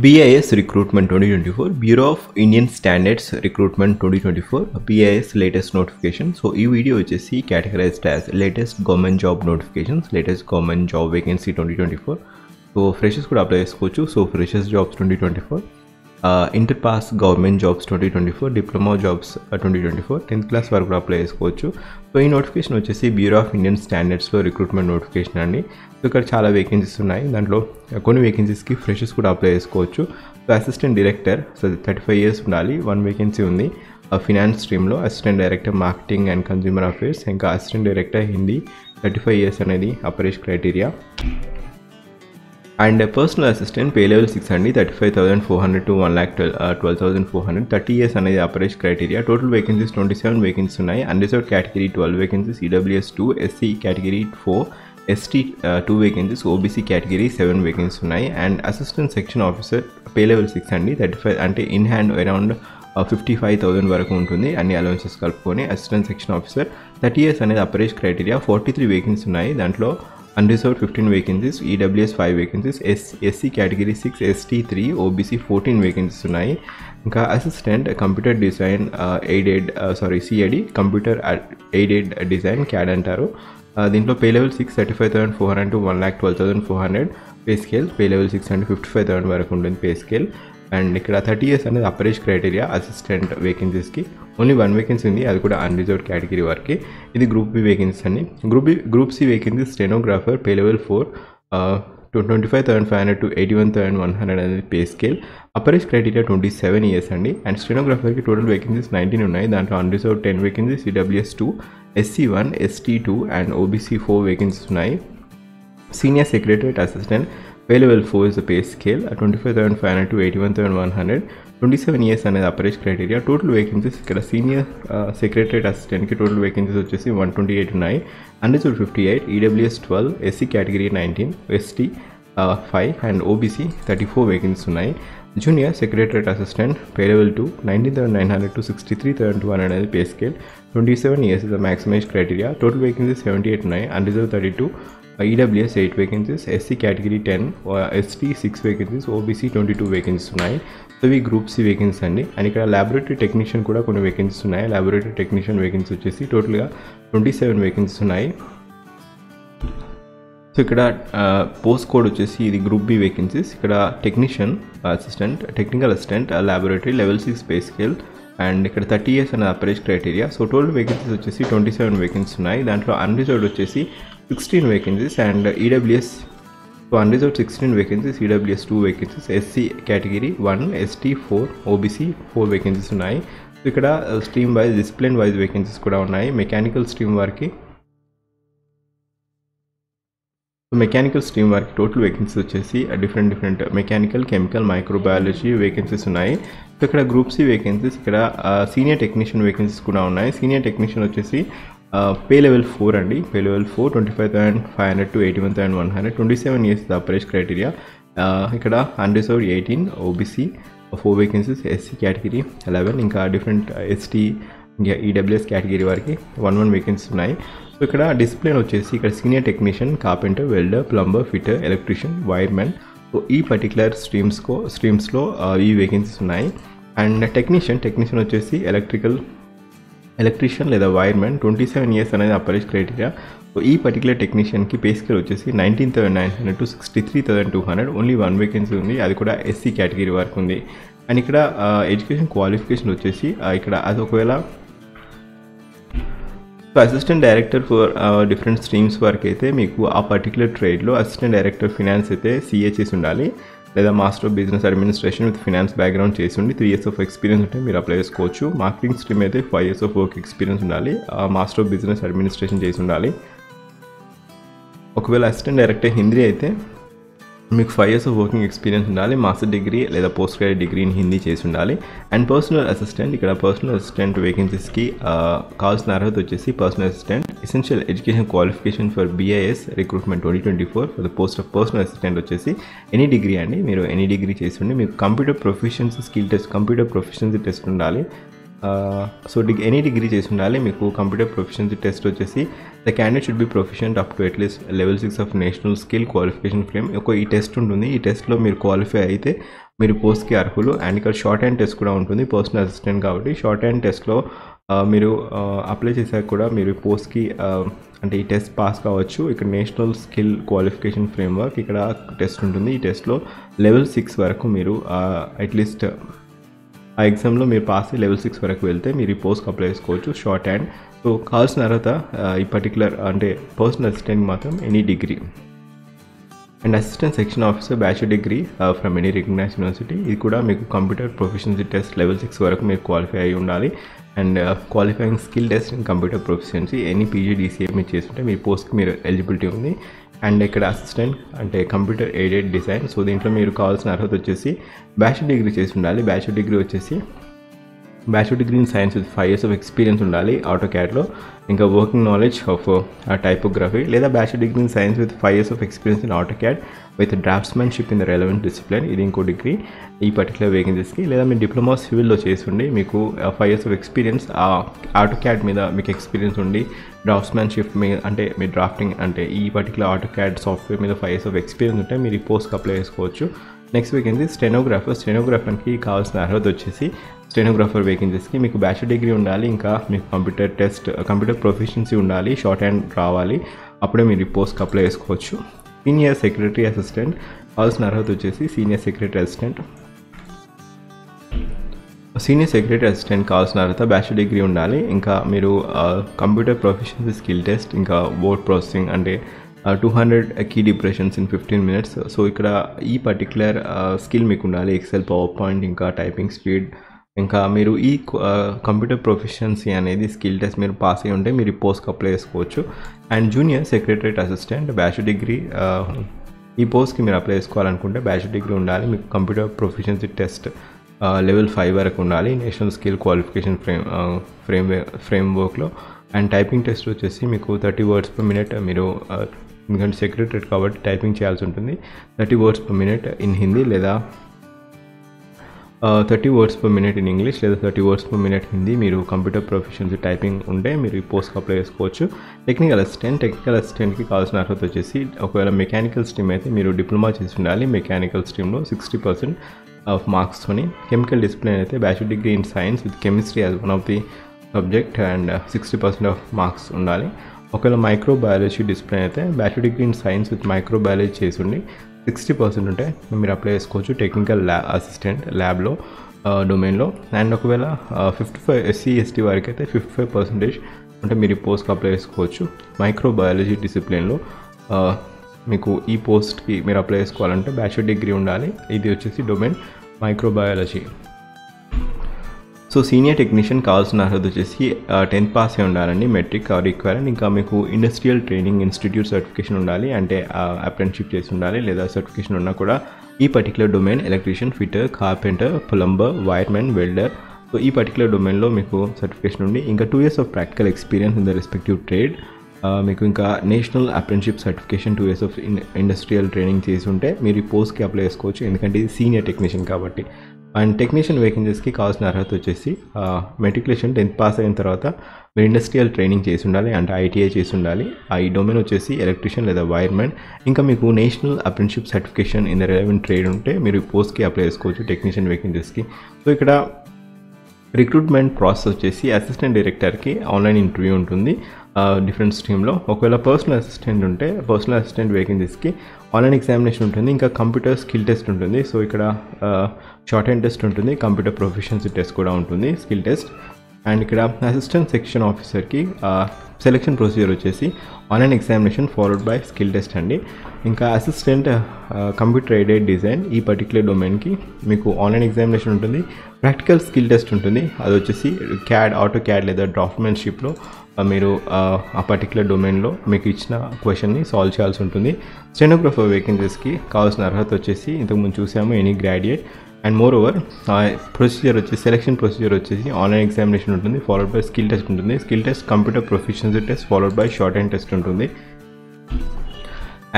BIS Recruitment 2024 Bureau of Indian Standards Recruitment 2024 BIS latest notification so e video HSC categorized as latest government job notifications latest government job vacancy 2024 so freshers could apply iskochu so freshers jobs 2024 inter pass government jobs twenty twenty four diploma jobs twenty twenty four tenth class వరకు కూడా apply చేసుకోవచ్చు. So ఈ notification వచ్చేసి bureau of Indian స్టాండర్డ్స్లో recruitment notification అండి. So ఇక్కడ చాలా vacancies ఉన్నాయి. దాంట్లో కొన్ని వేకెన్సీస్కి ఫ్రెషర్స్ కూడా అప్లై చేసుకోవచ్చు. So assistant director so thirty five years ఉండాలి. వన్ వేకెన్సీ ఉంది. Finance స్ట్రీమ్లో assistant director marketing and consumer affairs ఇంకా assistant director Hindi thirty five years అనేది upper age criteria and personal assistant pay level six అండి thirty five thousand four hundred to one lakh twelve twelve thousand four hundred thirty years అనేది upper age criteria. Total vacancies twenty seven vacancy ఉన్నాయి. Unreserve category twelve vacancies EWS two SC category four ST two vacancies OBC category seven vacancies ఉన్నాయి. And assistant section officer pay level six అండి thirty five అంటే in hand around fifty five thousand వరకు ఉంటుంది. అన్ని allowances కలుపుకొని assistant section officer thirty years అనేది upper age criteria. Forty three vacancy ఉన్నాయి. దాంట్లో unreserved fifteen vacancies EWS five vacancies S SC category six ST three OBC fourteen vacancies ఉన్నాయి. ఇంకా assistant computer design aided sorry CID computer aided design CAD అంటారు. దీంట్లో pay level six thirty five thousand four hundred to one lakh twelve thousand four hundred pay scale pay level six hundred fifty five thousand వరకు ఉంటుంది pay scale and ఇక్కడ thirty years అనేది upper age criteria assistant వేకెన్సీస్కి only one vacancy ఉంది. అది కూడా unreserved category వారికి ఇది గ్రూప్ బి వేకెన్సీ అండి group B group C vacancy stenographer pay level four two twenty five thousand five hundred to eighty one thousand one hundred అనేది pay scale upper age criteria twenty seven years అండి. And స్టెనోగ్రాఫర్కి total vacancies nineteen ఉన్నాయి. దాంట్లో unreserved ten vacancy EWS two SC one ST two and OBC four vacancies ఉన్నాయి. Senior secretariat assistant pay level four is the pay scale twenty five thousand five hundred to eighty one thousand one hundred twenty seven years అనేది upper age criteria total vacancies ఇక్కడ senior secretariat అసిస్టెంట్కి total vacancies వచ్చేసి one twenty eight ఉన్నాయి unreserved fifty eight EWS twelve SC category nineteen ST five and OBC thirty four vacancies ఉన్నాయి junior secretariat assistant pay level two nineteen thousand nine hundred to sixty three thousand two hundred అనేది pay scale twenty seven years is the maximize criteria total vacancies seventy eight ఉన్నాయి. Unreserve thirty two EWS eight vacancies SC category ten ST six vacancies OBC twenty two vacancies ఉన్నాయి. So ఇవి group C vacancy అండి. And ఇక్కడ laboratory technician కూడా కొన్ని vacancies ఉన్నాయి. Laboratory technician vacancy వచ్చేసి టోటల్గా ట్వంటీ సెవెన్ వేకెన్సీస్ ఉన్నాయి. సో ఇక్కడ పోస్ట్ కోడ్ వచ్చేసి ఇది గ్రూప్ బి వేకెన్సీస్ ఇక్కడ technician assistant technical assistant laboratory level six pay scale and ఇక్కడ థర్టీ ఇయర్స్ అనే upper age criteria so total vacancies వచ్చేసి ట్వంటీ సెవెన్ వేకెన్సీ ఉన్నాయి. దాంట్లో అన్రిజర్వ్డ్ వచ్చేసి sixteen vacancies and EWS so unreserved sixteen vacancies EWS two vacancies SC category one ST four OBC four vacancies ఉన్నాయి. So ఇక్కడ stream wise discipline wise vacancies కూడా ఉన్నాయి. Mechanical stream వారికి mechanical stream వారికి total vacancies వచ్చేసి different different mechanical chemical microbiology vacancies ఉన్నాయి. So ఇక్కడ group C vacancies ఇక్కడ సీనియర్ టెక్నీషియన్ వేకెన్సీస్ కూడా ఉన్నాయి. సీనియర్ టెక్నీషియన్ వచ్చేసి పే లెవెల్ ఫోర్ అండి. Pay level four twenty five thousand five hundred to eighty one thousand one hundred twenty seven years the upper age criteria ఇక్కడ unreserved eighteen OBC four vacancies SC category eleven ఇంకా different ST ఇంకా EWS category వారికి one one vacancies ఉన్నాయి. So ఇక్కడ discipline వచ్చేసి ఇక్కడ senior technician carpenter welder plumber fitter electrician wiremen so ఈ particular స్ట్రీమ్స్కో స్ట్రీమ్స్లో ఈ వేకెన్సీస్ ఉన్నాయి. అండ్ టెక్నీషియన్ టెక్నీషియన్ వచ్చేసి ఎలక్ట్రికల్ ఎలక్ట్రీషియన్ లేదా వైర్మెన్ ట్వంటీ సెవెన్ ఇయర్స్ అనేది అపరేజ్ క్రైటీరియా. సో ఈ పర్టికులర్ టెక్నీషియన్కి పే స్కేల్ వచ్చేసి nineteen thousand nine hundred to sixty three thousand two hundred only one vacancy ఉంది. అది కూడా ఎస్సీ కేటగిరీ వరకు ఉంది. అండ్ ఇక్కడ ఎడ్యుకేషన్ క్వాలిఫికేషన్ వచ్చేసి ఇక్కడ అది ఒకవేళ so assistant director for different streams వరకు అయితే మీకు ఆ పర్టికులర్ ట్రేడ్లో అసిస్టెంట్ డైరెక్టర్ ఫినాన్స్ అయితే సీఏ చేసి ఉండాలి. లేదా master of business administration with finance background చేసి ఉండి త్రీ ఇయర్స్ ఆఫ్ ఎక్స్పీరియన్స్ ఉంటే మీరు అప్లై చేసుకోవచ్చు. మార్కెటింగ్ స్ట్రీమ్ అయితే five years of work experience ఉండాలి. మాస్టర్ ఆఫ్ బిజినెస్ అడ్మినిస్ట్రేషన్ చేసి ఉండాలి. ఒకవేళ అసిస్టెంట్ డైరెక్టర్ హిందీ అయితే మీకు five years of working experience ఉండాలి. మాస్టర్ డిగ్రీ లేదా post graduate degree in Hindi చేసి ఉండాలి. అండ్ పర్సనల్ అసిస్టెంట్ ఇక్కడ పర్సనల్ అసిస్టెంట్ వేకెన్సీస్కి కావాల్సిన అర్హత వచ్చేసి personal assistant essential education qualification for BIS recruitment twenty twenty four for the post of personal assistant వచ్చేసి ఎనీ డిగ్రీ అండి. మీరు ఎనీ డిగ్రీ చేసి మీకు computer proficiency skill test computer proficiency test ఉండాలి. సో డిగ్ ఎనీ డిగ్రీ చేసి ఉండాలి. మీకు computer proficiency test వచ్చేసి the candidate should be proficient up to at least level six of national skill qualification frame ఒక ఈ test ఉంటుంది. ఈ టెస్ట్లో మీరు క్వాలిఫై అయితే మీరు పోస్ట్కి అర్హులు. అండ్ ఇక్కడ షార్ట్ హ్యాండ్ టెస్ట్ కూడా ఉంటుంది. పర్సనల్ అసిస్టెంట్ కాబట్టి షార్ట్ హ్యాండ్ టెస్ట్లో మీరు అప్లై చేశాక కూడా మీరు పోస్ట్కి అంటే ఈ టెస్ట్ పాస్ కావచ్చు. ఇక్కడ నేషనల్ స్కిల్ క్వాలిఫికేషన్ ఫ్రేమ్వర్క్ ఇక్కడ టెస్ట్ ఉంటుంది. ఈ టెస్ట్లో లెవెల్ సిక్స్ వరకు మీరు అట్లీస్ట్ ఆ ఎగ్జామ్లో మీరు పాస్ అయ్యి లెవెల్ సిక్స్ వరకు వెళ్తే మీరు ఈ పోస్ట్కి అప్లై చేసుకోవచ్చు షార్ట్ హ్యాండ్ సో కావాల్సిన అర్హత ఈ పర్టికులర్ అంటే పర్సనల్ అసిస్టెంట్ మాత్రం any degree and assistant section officer bachelor degree from any recognise university ఇది కూడా మీకు computer proficiency test level six వరకు మీరు క్వాలిఫై అయి ఉండాలి. And qualifying skill test in computer proficiency any PGDCA మీరు చేస్తుంటే మీ పోస్ట్కి మీరు ఎలిజిబిలిటీ ఉంది. అండ్ ఇక్కడ అసిస్టెంట్ అంటే కంప్యూటర్ ఎయిడెడ్ డిజైన్ సో దీంట్లో మీరు కావాల్సిన అర్హత వచ్చేసి బ్యాచులర్ డిగ్రీ చేసి ఉండాలి. బ్యాచులర్ డిగ్రీ వచ్చేసి bachelor degree in science with five years of experience ఉండాలి. ఆటో క్యాడ్లో ఇంకా వర్కింగ్ నాలెడ్జ్ ఆఫ్ టైపోగ్రఫీ లేదా bachelor degree in science with five years of experience in auto CAD with draftsmanship in the relevant discipline ఇది ఇంకో degree ఈ particular వేకెన్సీస్కి లేదా మీరు diploma సివిల్లో చేస్తుండి మీకు five years of experience auto CAD మీద మీకు ఎక్స్పీరియన్స్ ఉండి డ్రాఫ్ట్స్మెన్షిప్ మీ అంటే మీ డ్రాఫ్టింగ్ అంటే ఈ పర్టికులర్ ఆటో క్యాడ్ సాఫ్ట్వేర్ మీద ఫైవ్ ఇయర్స్ ఆఫ్ ఎక్స్పీరియన్స్ ఉంటే మీరు ఈ పోస్ట్కి అప్లై చేసుకోవచ్చు. నెక్స్ట్ వేకెన్సీ స్టెనోగ్రాఫర్ స్టెనోగ్రాఫర్కి కావాల్సిన అర్హత వచ్చేసి స్టెనోగ్రాఫర్ వేకెన్సీస్కి మీకు బ్యాచులర్ డిగ్రీ ఉండాలి ఇంకా మీకు కంప్యూటర్ టెస్ట్ కంప్యూటర్ ప్రొఫిషియన్సీ ఉండాలి షార్ట్ హ్యాండ్ రావాలి. అప్పుడే మీరు పోస్ట్కి అప్లై చేసుకోవచ్చు. సీనియర్ సెక్రటరీ అసిస్టెంట్ కావాల్సిన అర్హత వచ్చేసి senior secretary assistant senior secretary assistant కావాల్సిన అర్హత బ్యాచులర్ డిగ్రీ ఉండాలి. ఇంకా మీరు కంప్యూటర్ ప్రొఫెషన్సీ స్కిల్ టెస్ట్ ఇంకా వర్డ్ ప్రాసెసింగ్ అంటే two hundred key depressions in fifteen minutes so ఇక్కడ ఈ పర్టికులర్ స్కిల్ మీకు ఉండాలి. ఎక్సెల్ పవర్ పాయింట్ ఇంకా టైపింగ్ స్పీడ్ ఇంకా మీరు ఈ కంప్యూటర్ ప్రొఫెషన్సీ అనేది స్కిల్ టెస్ట్ మీరు పాస్ అయ్యి ఉంటే మీరు పోస్ట్కి అప్లై చేసుకోవచ్చు. And junior secretariat assistant bachelor degree ఈ పోస్ట్కి మీరు అప్లై చేసుకోవాలనుకుంటే బ్యాచులర్ డిగ్రీ ఉండాలి. మీకు computer proficiency test level five వరకు ఉండాలి. National skill qualification frame frame ఫ్రేమ్వర్క్లో and typing test వచ్చేసి మీకు థర్టీ వర్డ్స్ పర్ మినిట్ మీరు ఎందుకంటే సెక్రటరేట్ కాబట్టి టైపింగ్ చేయాల్సి ఉంటుంది. Thirty words per minute in Hindi లేదా thirty words per minute in English లేదా thirty words per minute Hindi మీరు కంప్యూటర్ ప్రొఫెషన్స్ టైపింగ్ ఉంటే మీరు ఈ పోస్ట్కి అప్లై చేసుకోవచ్చు. టెక్నికల్ అసిస్టెంట్ టెక్నికల్ అసిస్టెంట్కి కావాల్సిన అర్హత వచ్చేసి ఒకవేళ మెకానికల్ స్ట్రీమ్ అయితే మీరు డిప్లొమా చేసి ఉండాలి. మెకానికల్ స్ట్రీమ్లో సిక్స్టీ పర్సెంట్ ఆఫ్ మార్క్స్తోని కెమికల్ డిసిప్లిన్ అయితే bachelor degree in science with chemistry as one of the subject and sixty percent of marks ఉండాలి. ఒకవేళ మైక్రోబయాలజీ డిసిప్లిన్ అయితే bachelor degree in science with microbiology చేసి ఉండి సిక్స్టీ పర్సెంట్ ఉంటే మీరు apply చేసుకోవచ్చు టెక్నికల్ ల్యాబ్ అసిస్టెంట్ ల్యాబ్లో డొమైన్లో. అండ్ ఒకవేళ ఫిఫ్టీ ఫైవ్ ఎస్సీ ఎస్టీ వారికి అయితే ఫిఫ్టీ ఫైవ్ పర్సెంటేజ్ అంటే మీరు ఈ పోస్ట్కి అప్లై చేసుకోవచ్చు. మైక్రోబయాలజీ డిసిప్లిన్లో మీకు ఈ పోస్ట్కి మీరు అప్లై చేసుకోవాలంటే బ్యాచులర్ డిగ్రీ ఉండాలి. ఇది వచ్చేసి domain microbiology. So senior technician కావాల్సిన అర్హత వచ్చేసి టెన్త్ పాస్ అయి ఉండాలండి మెట్రిక్ ఆర్ ఈక్వల్ ఇంకా మీకు ఇండస్ట్రియల్ ట్రైనింగ్ ఇన్స్టిట్యూట్ సర్టిఫికేషన్ ఉండాలి అంటే అప్రెంటిషిప్ చేసి ఉండాలి లేదా సర్టిఫికేషన్ ఉన్నా కూడా ఈ particular domain electrician fitter carpenter plumber wiremen welder. So ఈ పర్టికులర్ డొమైన్లో మీకు సర్టిఫికేషన్ ఉంది ఇంకా two years of practical experience in the respective trade మీకు ఇంకా national apprenticeship certification two years of industrial training చేసి ఉంటే మీరు ఈ పోస్ట్కి అప్లై చేసుకోవచ్చు ఎందుకంటే ఇది సీనియర్ టెక్నీషియన్ కాబట్టి. అండ్ టెక్నీషియన్ వేకెన్సీస్కి కావాల్సిన అర్హత వచ్చేసి మెట్రికులేషన్ టెన్త్ పాస్ అయిన తర్వాత మీరు ఇండస్ట్రియల్ ట్రైనింగ్ చేసి ఉండాలి అంటే ఐటీఐ చేసి ఉండాలి. ఆ ఈ డొమైన్ వచ్చేసి ఎలక్ట్రీషియన్ లేదా వైర్మెన్ ఇంకా మీకు national apprenticeship certification in the relevant trade ఉంటే మీరు పోస్ట్కి అప్లై చేసుకోవచ్చు టెక్నీషియన్ వేకెన్సీస్కి. సో ఇక్కడ రిక్రూట్మెంట్ ప్రాసెస్ వచ్చేసి అసిస్టెంట్ డైరెక్టర్కి ఆన్లైన్ ఇంటర్వ్యూ ఉంటుంది. డిఫరెంట్ స్ట్రీమ్లో ఒకవేళ పర్సనల్ అసిస్టెంట్ ఉంటే పర్సనల్ అసిస్టెంట్ వేకెన్సీస్కి ఆన్లైన్ ఎగ్జామినేషన్ ఉంటుంది. ఇంకా కంప్యూటర్ స్కిల్ టెస్ట్ ఉంటుంది. సో ఇక్కడ షార్ట్ హ్యాండ్ టెస్ట్ ఉంటుంది. కంప్యూటర్ ప్రొఫెషన్సీ టెస్ట్ కూడా ఉంటుంది స్కిల్ టెస్ట్ అండ్ ఇక్కడ అసిస్టెంట్ సెక్షన్ ఆఫీసర్కి సెలెక్షన్ ప్రొసీజర్ వచ్చేసి online examination followed by skill test అండి. ఇంకా అసిస్టెంట్ కంప్యూటర్ ఎయిడెడ్ డిజైన్ ఈ పర్టికులర్ డొమైన్కి మీకు ఆన్లైన్ ఎగ్జామినేషన్ ఉంటుంది. ప్రాక్టికల్ స్కిల్ టెస్ట్ ఉంటుంది. అది వచ్చేసి క్యాడ్ ఆటో క్యాడ్ లేదా డాక్యుమెంట్షిప్లో మీరు ఆ పర్టికులర్ డొమైన్లో మీకు ఇచ్చిన క్వశ్చన్ని సాల్వ్ చేయాల్సి ఉంటుంది. స్టెనోగ్రఫర్ వేకెన్సీస్కి కావాల్సిన అర్హత వచ్చేసి ఇంతకుముందు చూసాము any graduate and moreover procedure వచ్చేసి సెలెక్షన్ ప్రొసీజర్ వచ్చేసి ఆన్లైన్ ఎగ్జామినేషన్ ఉంటుంది ఫాలోడ్ బై స్కిల్ టెస్ట్ ఉంటుంది. Skill test computer proficiency test followed by shorthand test ఉంటుంది.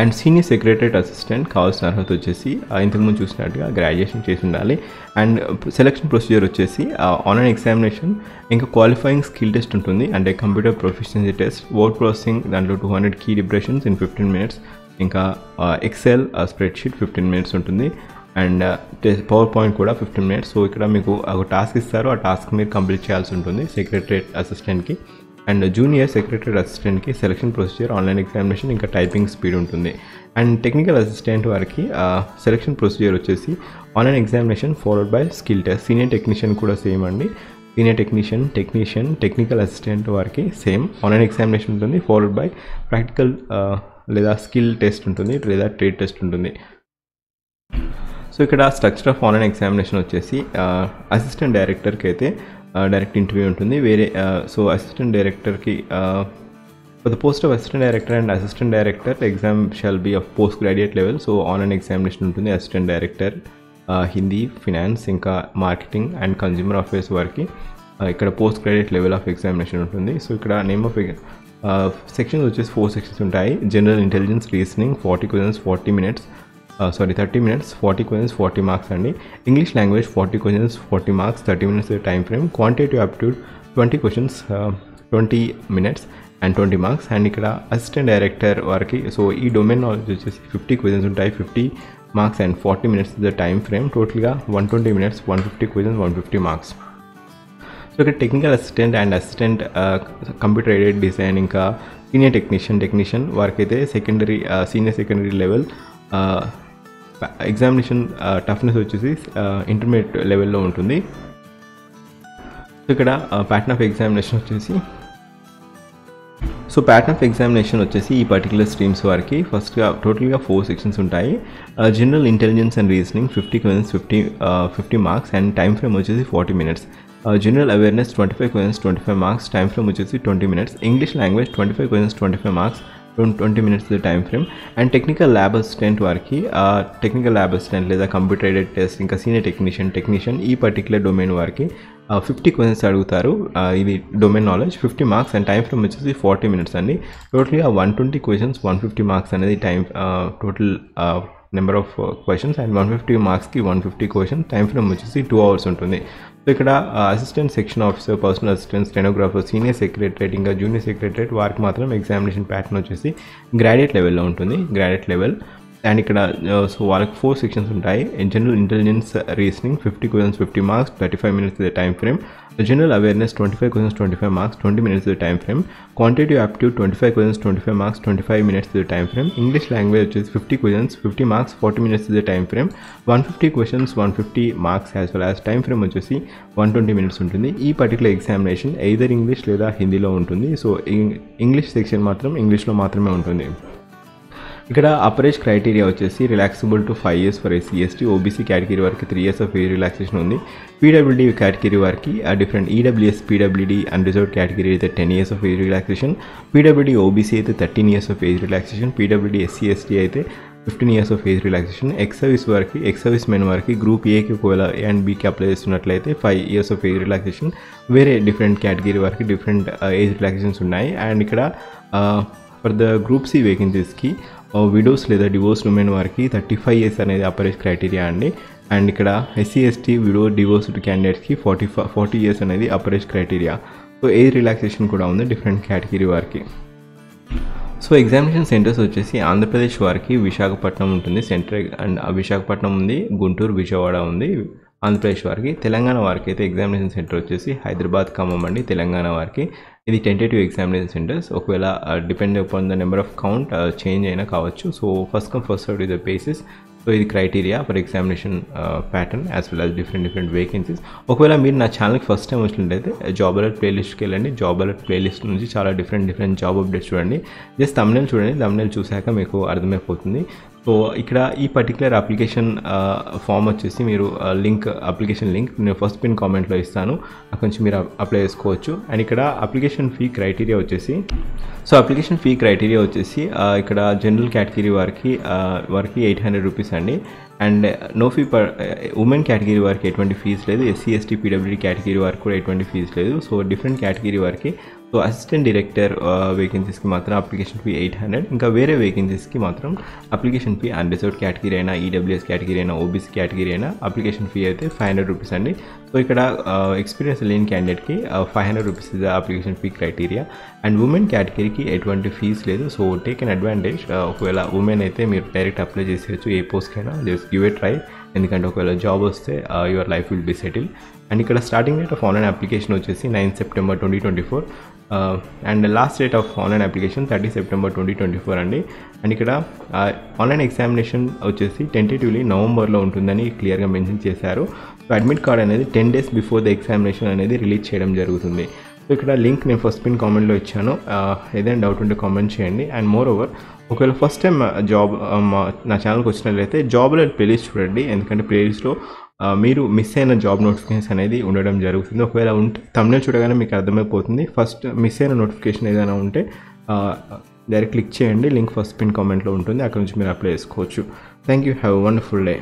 అండ్ సీనియర్ సెక్రటరేట్ అసిస్టెంట్ కావాల్సిన అర్హత వచ్చేసి ఇంతకుముందు చూసినట్టుగా గ్రాడ్యుయేషన్ చేసి ఉండాలి. అండ్ సెలక్షన్ ప్రొసీజర్ వచ్చేసి ఆన్లైన్ ఎగ్జామినేషన్ ఇంకా క్వాలిఫైయింగ్ స్కిల్ టెస్ట్ ఉంటుంది. అంటే computer proficiency test word processing దాంట్లో two hundred key depressions in fifteen minutes ఇంకా ఎక్సెల్ స్ప్రెడ్షీట్ ఫిఫ్టీన్ మినిట్స్ ఉంటుంది. అండ్ పవర్ పాయింట్ కూడా ఫిఫ్టీన్ మినిట్స్ సో ఇక్కడ మీకు ఒక టాస్క్ ఇస్తారు. ఆ టాస్క్ మీరు కంప్లీట్ చేయాల్సి ఉంటుంది సెక్రటరేట్ అసిస్టెంట్కి అండ్ జూనియర్ సెక్రటరీ అసిస్టెంట్కి సెలక్షన్ ప్రొసీజర్ ఆన్లైన్ ఎగ్జామినేషన్ ఇంకా టైపింగ్ స్పీడ్ ఉంటుంది. అండ్ టెక్నికల్ అసిస్టెంట్ వారికి సెలక్షన్ ప్రొసీజర్ వచ్చేసి online examination followed by skill test senior technician కూడా సేమ్ అండి. Senior technician technician technical assistant వారికి సేమ్ ఆన్లైన్ ఎగ్జామినేషన్ ఉంటుంది. Followed by practical లేదా skill test ఉంటుంది. లేదా ట్రేడ్ టెస్ట్ ఉంటుంది. సో ఇక్కడ స్ట్రక్చర్ ఆఫ్ ఆన్లైన్ ఎగ్జామినేషన్ వచ్చేసి అసిస్టెంట్ డైరెక్టర్కి అయితే డైరెక్ట్ ఇంటర్వ్యూ ఉంటుంది. వేరే సో అసిస్టెంట్ డైరెక్టర్కి for post of assistant director and assistant director exam shall be of post graduate level so online examination ఉంటుంది. అసిస్టెంట్ డైరెక్టర్ హిందీ ఫినాన్స్ ఇంకా marketing and consumer affairs వారికి ఇక్కడ post graduate level of examination ఉంటుంది. So ఇక్కడ name of sections వచ్చేసి four sections ఉంటాయి. General intelligence reasoning forty questions forty minutes sorry thirty minutes forty questions forty marks అండి. English language forty questions forty marks thirty minutes time frame quantitative aptitude twenty questions twenty minutes and twenty marks and ఇక్కడ assistant director వారికి so ఈ domain knowledge వచ్చేసి fifty questions ఉంటాయి fifty marks and forty minutes the time frame టోటల్గా one twenty minutes one fifty questions one fifty marks so ఇక్కడ technical assistant and assistant computer aided design ఇంకా senior technician technician వారికి అయితే secondary senior secondary level examination toughness వచ్చేసి intermediate లెవెల్లో ఉంటుంది. ఇక్కడ pattern of examination వచ్చేసి సో ప్యాటర్న్ ఆఫ్ ఎగ్జామినేషన్ వచ్చేసి ఈ పర్టికులర్ స్ట్రీమ్స్ వారికి ఫస్ట్గా టోటల్గా ఫోర్ సెక్షన్స్ ఉంటాయి. General intelligence and reasoning fifty questions fifty fifty marks and time frame వచ్చేసి forty minutes general awareness twenty five questions twenty five marks time frame వచ్చేసి twenty minutes English language twenty five questions twenty five marks twenty minutes time frame and technical lab assistant వారికి technical lab assistant లేదా computer aided test ఇంకా senior technician technician ఈ particular domain వారికి fifty questions అడుగుతారు. ఇది domain knowledge fifty marks and time frame వచ్చేసి forty minutes అండి. టోటల్గా one twenty questions one fifty marks అనేది time total number of questions and one fifty మార్క్స్కి one fifty question time frame వచ్చేసి two hours ఉంటుంది. So ఇక్కడ assistant section officer personal assistant stenographer senior secretariat ఇంకా junior secretariat వారికి మాత్రం examination pattern వచ్చేసి graduate లెవెల్లో ఉంటుంది. గ్రాడ్యుయేట్ లెవెల్ అండ్ ఇక్కడ సో వాళ్ళకి ఫోర్ సెక్షన్స్ ఉంటాయి. General intelligence reasoning fifty questions fifty marks thirty five minutes the time frame general awareness twenty five questions twenty five marks twenty minutes time frame quantity aptitude twenty five questions twenty five marks twenty five minutes time frame English language వచ్చేసి fifty questions fifty marks forty minutes the time frame one fifty questions one fifty marks as well as time frame వచ్చేసి one twenty minutes ఉంటుంది. ఈ particular examination either English లేదా హిందీలో ఉంటుంది. So English section మాత్రం ఇంగ్లీష్లో మాత్రమే ఉంటుంది. ఇక్కడ అపరేజ్ క్రైటీరియా వచ్చేసి relaxable to five years for SC ST OBC category వారికి three years of age relaxation ఉంది. పీడబ్ల్యూడీ కేటగిరీ వారికి డిఫరెంట్ ఈడబ్ల్యూఎస్ పీడబ్ల్యూడీ అన్రిజర్వ్ కేటగిరీ అయితే ten years of age relaxation PWD OBC అయితే thirteen years of age relaxation PWD SC ST అయితే fifteen years of age relaxation ex service వారికి ex servicemen వారికి group ఏకి ఒకవేళ A and బీకి apply చేస్తున్నట్లయితే five years of age relaxation వేరే different category వారికి డిఫరెంట్ ఏజ్ రిలాక్సేషన్స్ ఉన్నాయి. అండ్ ఇక్కడ for the group C వేకెన్సీస్కి widows లేదా డివోర్స్ ఉమెన్ వారికి థర్టీ ఫైవ్ ఇయర్స్ అనేది అపరేజ్ క్రైటీరియా అండి. అండ్ ఇక్కడ ఎస్సీ ఎస్టీ విడో డివోర్స్డ్ క్యాండిడేట్స్కి ఫార్టీ ఫార్టీ ఇయర్స్ అనేది upper age criteria so age relaxation కూడా ఉంది డిఫరెంట్ కేటగిరీ వారికి. సో ఎగ్జామినేషన్ సెంటర్స్ వచ్చేసి ఆంధ్రప్రదేశ్ వారికి విశాఖపట్నం ఉంటుంది. సెంటర్ అండ్ uh, విశాఖపట్నం ఉంది గుంటూరు విజయవాడ ఉంది. ఆంధ్రప్రదేశ్ వారికి తెలంగాణ వారికి అయితే ఎగ్జామినేషన్ సెంటర్ వచ్చేసి హైదరాబాద్ ఖమ్మం అండి తెలంగాణ వారికి. ఇది టెంటేటివ్ ఎగ్జామినేషన్ సెంటర్స్ ఒకవేళ depend upon the number of count change అయినా కావచ్చు. So first come first serve the basis so ఇది criteria for examination pattern as well as different different vacancies ఒకవేళ మీరు నా ఛానల్కి ఫస్ట్ టైం వచ్చినట్లయితే జాబ్ అలర్ట్ ప్లేలిస్ట్కి వెళ్ళండి. జాబ్ అలర్ట్ ప్లేలిస్ట్ నుంచి చాలా డిఫరెంట్ డిఫరెంట్ జాబ్ అప్డేట్స్ చూడండి. జస్ట్ తమిళ చూడండి. తమిళ చూశాక మీకు అర్థమైపోతుంది. సో ఇక్కడ ఈ పర్టికులర్ అప్లికేషన్ ఫామ్ వచ్చేసి మీరు లింక్ అప్లికేషన్ లింక్ నేను ఫస్ట్ పిన్ కామెంట్లో ఇస్తాను. అక్కడి నుంచి మీరు అప్లై చేసుకోవచ్చు. అండ్ ఇక్కడ అప్లికేషన్ ఫీ క్రైటీరియా వచ్చేసి సో అప్లికేషన్ ఫీ క్రైటీరియా వచ్చేసి ఇక్కడ జనరల్ కేటగిరీ వారికి వారికి ఎయిట్ హండ్రెడ్ రూపీస్ అండి. And no fee per women category వారికి ఎటువంటి ఫీజు లేదు. ఎస్సీ ఎస్టీ పీడబ్ల్యూడీ కేటగిరీ వారికి కూడా ఎటువంటి ఫీజు లేదు. సో డిఫరెంట్ కేటగిరీ వారికి సో అసిస్టెంట్ డైరెక్టర్ వేకెన్సీస్కి మాత్రం అప్లికేషన్ ఫీ ఎయిట్ హండ్రెడ్ ఇంకా వేరే వేకెన్సీస్కి మాత్రం అప్లికేషన్ ఫీ అన్రిజర్వ్డ్ కేటగిరీ అయినా ఈడబ్ల్యూఎస్ కేటగిరీ అయినా ఓబీసీ కేటగిరీ అయినా అప్లికేషన్ ఫీ అయితే ఫైవ్ హండ్రెడ్ రూపీస్ అండి. సో ఇక్కడ uh, ఎక్స్పీరియన్స్ లేని క్యాండిడేట్కి five hundred rupees is application fee criteria and women కేటగిరీకి ఎటువంటి ఫీజ్ లేదు. సో టేక్ అన్ అడ్వాంటేజ్ ఒకవేళ ఉమెన్ అయితే మీరు డైరెక్ట్ అప్లై చేసేయచ్చు ఏ పోస్ట్కైనా జస్ట్ గివ్ ఏ ట్రై ఎందుకంటే ఒకవేళ జాబ్ వస్తే your life will be settle and ఇక్కడ starting date of online application వచ్చేసి nine September twenty twenty four and last date of online application thirty September twenty twenty four అండి. And ఇక్కడ uh, online examination వచ్చేసి tentatively నవంబర్లో ఉంటుందని క్లియర్గా mention చేశారు. So admit card అనేది ten days before the examination అనేది రిలీజ్ చేయడం జరుగుతుంది. సో ఇక్కడ లింక్ నేను ఫస్ట్ పిన్ కామెంట్లో ఇచ్చాను. Uh, ఏదైనా డౌట్ ఉంటే కామెంట్ చేయండి. అండ్ మోర్ ఓవర్ ఒకవేళ ఫస్ట్ టైం జాబ్ నా ఛానల్కి వచ్చినట్లయితే జాబ్లో ప్లేలిస్ట్ చూడండి. ఎందుకంటే ప్లేలిస్ట్లో మీరు మిస్ అయిన జాబ్ నోటిఫికేషన్స్ అనేది ఉండడం జరుగుతుంది. ఒకవేళ ఉంటే తమిళ చూడగానే మీకు అర్థమైపోతుంది. ఫస్ట్ మిస్ అయిన నోటిఫికేషన్ ఏదైనా ఉంటే డైరెక్ట్ క్లిక్ చేయండి. లింక్ ఫస్ట్ పిన్ కామెంట్లో ఉంటుంది. అక్కడ నుంచి మీరు అప్లై చేసుకోవచ్చు. Thank you have wonderful day